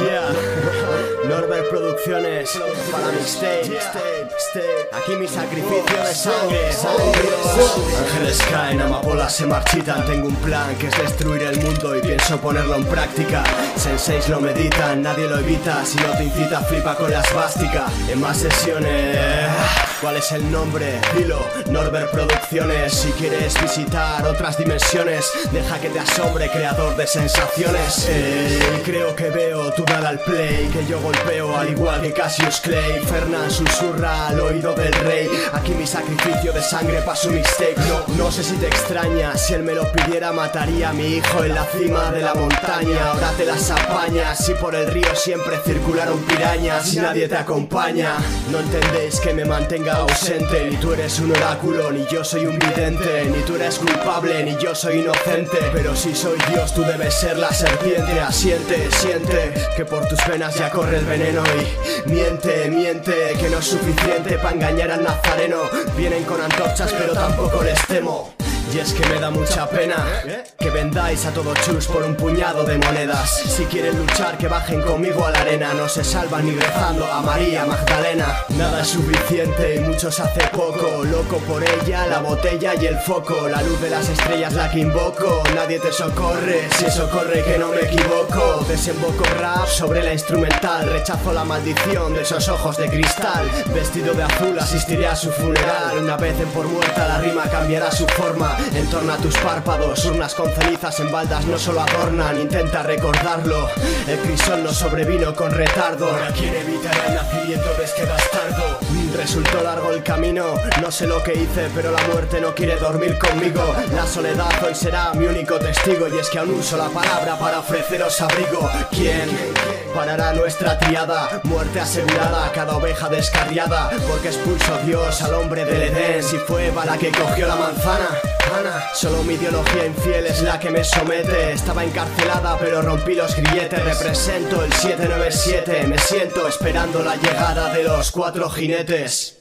Yeah. Norbert Producciones para mixtape. Aquí mi sacrificio de sangre. Ángeles caen, amapolas se marchitan. Tengo un plan que es destruir el mundo y pienso ponerlo en práctica. Senseis lo meditan, nadie lo evita. Si no te incita, flipa con la svástica. En más sesiones. ¿Cuál es el nombre? Dilo, Norbert Producciones. Si quieres visitar otras dimensiones, deja que te asombre, creador de sensaciones. Eh, creo que veo, tú dale al play, que yo golpeo al igual que Cassius Clay. Fernán susurra al oído del rey. Aquí mi sacrificio de sangre pa' su mixtape. No, no sé si te extraña, si él me lo pidiera, mataría a mi hijo en la cima de la montaña. Ahora te las apañas, si por el río siempre circularon pirañas y nadie te acompaña. No entendéis que me mantenga ausente, ni tú eres un ni yo soy un vidente, ni tú eres culpable, ni yo soy inocente. Pero si soy Dios, tú debes ser la serpiente. Asiente, siente que por tus venas ya corre el veneno y miente, miente que no es suficiente para engañar al nazareno. Vienen con antorchas, pero tampoco les temo. Y es que me da mucha pena que vendáis a todo chus por un puñado de monedas. Si quieren luchar, que bajen conmigo a la arena. No se salvan ni rezando a María Magdalena. Nada es suficiente y muchos hace poco. Loco por ella, la botella y el foco. La luz de las estrellas la que invoco. Nadie te socorre, si socorre que no me equivoco. Desemboco rap sobre la instrumental. Rechazo la maldición de esos ojos de cristal. Vestido de azul asistiré a su funeral. Una vez en por muerta la rima cambiará su forma. En torno a tus párpados, urnas con cenizas en baldas no solo adornan, intenta recordarlo. El crisol no sobrevino con retardo. Ahora quién evitará el nacimiento de este bastardo. Resultó largo el camino, no sé lo que hice, pero la muerte no quiere dormir conmigo. La soledad hoy será mi único testigo, y es que aún uso la palabra para ofreceros abrigo. ¿Quién parará nuestra triada? Muerte asegurada cada oveja descarriada, porque expulsó Dios al hombre del Edén. Si fue Eva la que cogió la manzana. Solo mi ideología infiel es la que me somete. Estaba encarcelada pero rompí los grilletes. Represento el 797 Me siento esperando la llegada de los cuatro jinetes